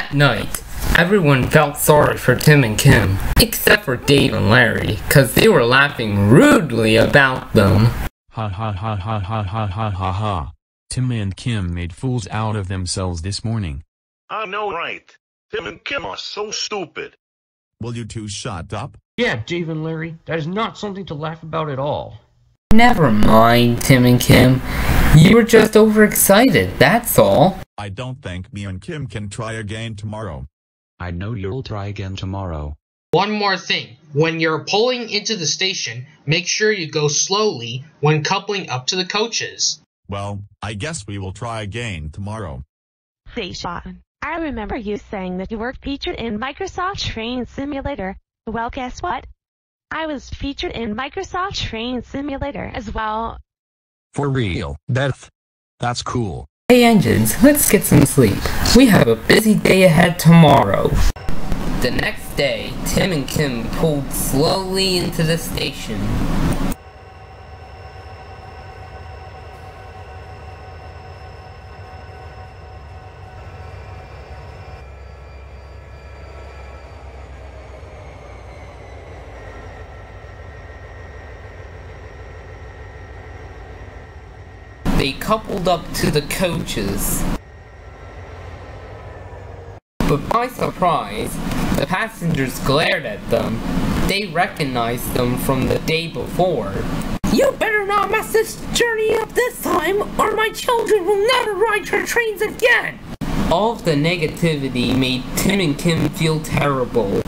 That night, everyone felt sorry for Tim and Kim, except for Dave and Larry, cause they were laughing rudely about them. Ha ha ha ha ha ha ha ha ha. Tim and Kim made fools out of themselves this morning. I know right. Tim and Kim are so stupid. Will you two shut up? Yeah, Dave and Larry, that is not something to laugh about at all. Never mind, Tim and Kim. You were just overexcited, that's all. I don't think me and Kim can try again tomorrow. I know you'll try again tomorrow. One more thing. When you're pulling into the station, make sure you go slowly when coupling up to the coaches. Well, I guess we will try again tomorrow. Say, Sean, I remember you saying that you were featured in Microsoft Train Simulator. Well, guess what? I was featured in Microsoft Train Simulator as well. For real, Beth. That's cool. Hey engines, let's get some sleep. We have a busy day ahead tomorrow. The next day, Tim and Kim pulled slowly into the station. They coupled up to the coaches. But by surprise, the passengers glared at them. They recognized them from the day before. You better not mess this journey up this time, or my children will never ride your trains again! All of the negativity made Tim and Kim feel terrible,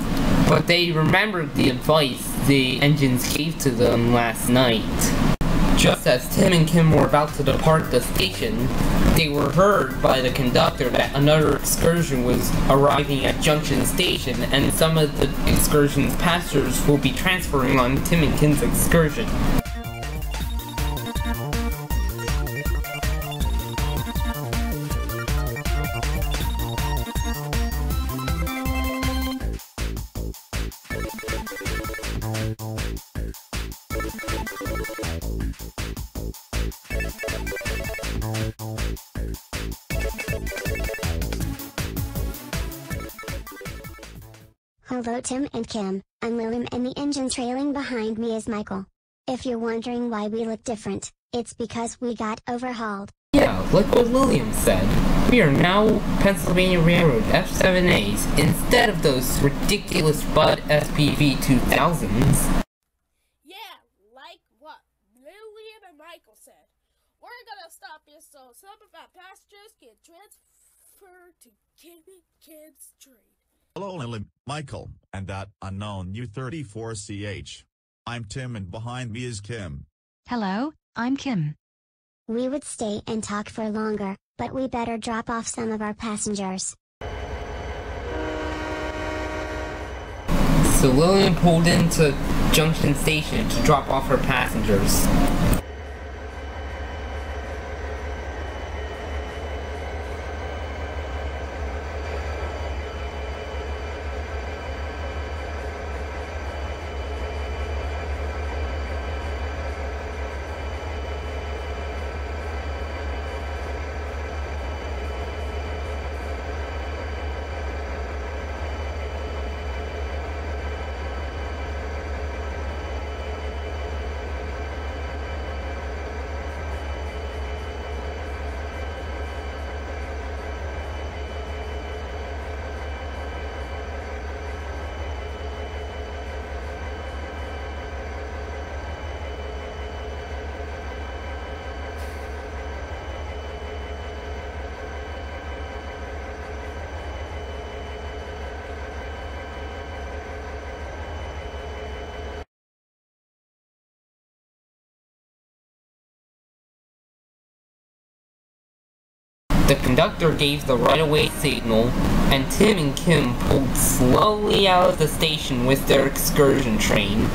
but they remembered the advice the engines gave to them last night. Just as Tim and Kim were about to depart the station, they were heard by the conductor that another excursion was arriving at Junction Station and some of the excursion's passengers will be transferring on Tim and Kim's excursion. Hello Tim and Kim, I'm William and the engine trailing behind me is Michael. If you're wondering why we look different, it's because we got overhauled. Yeah, like what William said. We are now Pennsylvania Railroad F7As instead of those ridiculous Budd SPV 2000s. Yeah, like what William and Michael said. We're gonna stop here so some of our passengers can transfer to Kim and Kim's train. Hello, Lily, Michael, and that unknown U34CH. I'm Tim and behind me is Kim. Hello, I'm Kim. We would stay and talk for longer, but we better drop off some of our passengers. So Lillian pulled into Junction Station to drop off her passengers. The conductor gave the right-of-way signal, and Tim and Kim pulled slowly out of the station with their excursion train.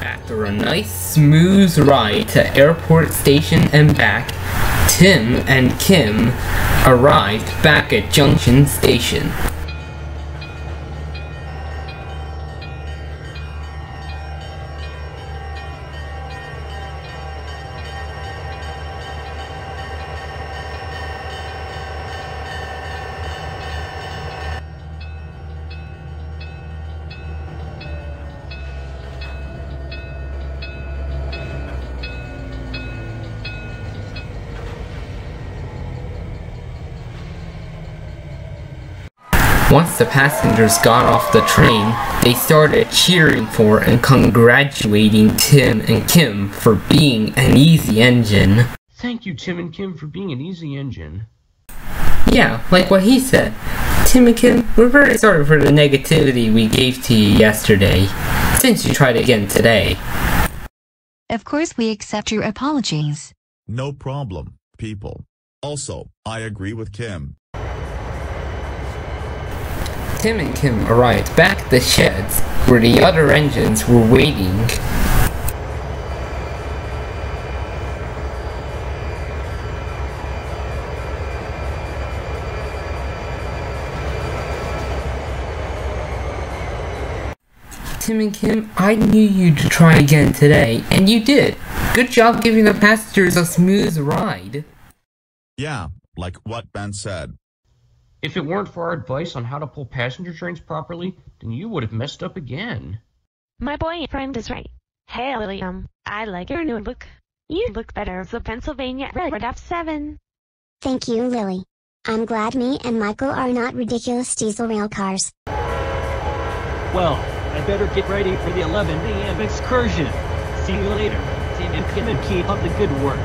After a nice smooth ride to airport station and back, Tim and Kim arrived back at Junction Station. Once the passengers got off the train, they started cheering for and congratulating Tim and Kim for being an easy engine. Thank you, Tim and Kim, for being an easy engine. Yeah, like what he said. Tim and Kim, we're very sorry for the negativity we gave to you yesterday, since you tried again today. Of course we accept your apologies. No problem, people. Also, I agree with Kim. Tim and Kim arrived back at the sheds where the other engines were waiting. Tim and Kim, I knew you'd try again today, and you did. Good job giving the passengers a smooth ride. Yeah, like what Ben said. If it weren't for our advice on how to pull passenger trains properly, then you would have messed up again. My boyfriend is right. Hey, William, I like your new look. You look better as a Pennsylvania Red F7. Thank you, Lily. I'm glad me and Michael are not ridiculous diesel rail cars. Well, I better get ready for the 11 a.m. excursion. See you later. Tim and Kim and keep up the good work.